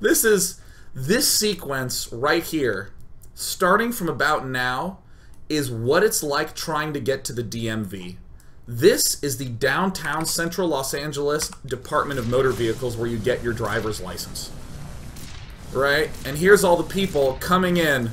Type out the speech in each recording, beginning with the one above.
This is this sequence right here, starting from about now, is what it's like trying to get to the DMV. This is the downtown central Los Angeles Department of Motor Vehicles where you get your driver's license. Right? And here's all the people coming in.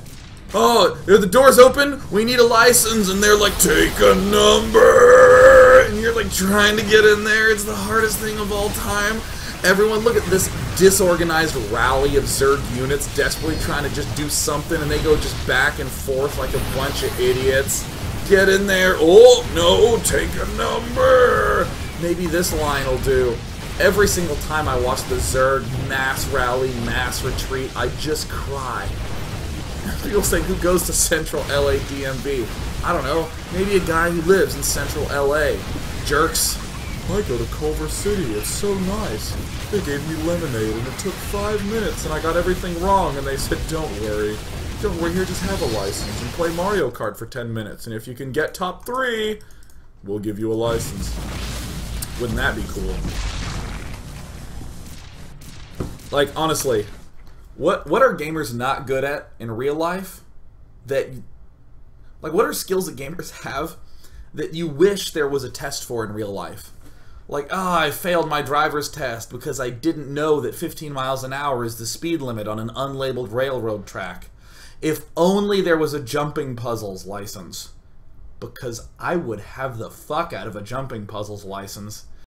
Oh, the doors open? We need a license. And they're like, take a number. And you're like trying to get in there. It's the hardest thing of all time. Everyone, look at this disorganized rally of Zerg units desperately trying to just do something, and they go just back and forth like a bunch of idiots. Get in there. Oh, no, take a number. Maybe this line will do. Every single time I watch the Zerg mass rally, mass retreat, I just cry. People say, who goes to Central LA DMV? I don't know. Maybe a guy who lives in Central LA. Jerks. I go to Culver City. It's so nice. They gave me lemonade, and it took five minutes, and I got everything wrong, and they said, don't worry. Don't worry here, just have a license and play Mario Kart for 10 minutes, and if you can get top three, we'll give you a license. Wouldn't that be cool? Like, honestly, what what are gamers not good at in real life that like what are skills that gamers have that you wish there was a test for in real life like ah oh, i failed my driver's test because i didn't know that 15 miles an hour is the speed limit on an unlabeled railroad track. If only there was a jumping puzzles license because i would have the fuck out of a jumping puzzles license